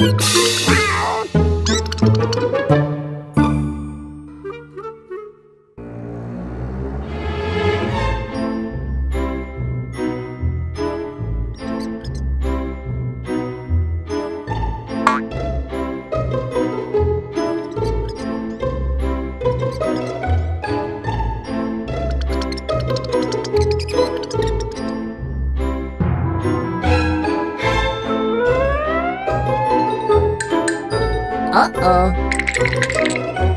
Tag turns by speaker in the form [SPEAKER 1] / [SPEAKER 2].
[SPEAKER 1] Bye. Uh-oh.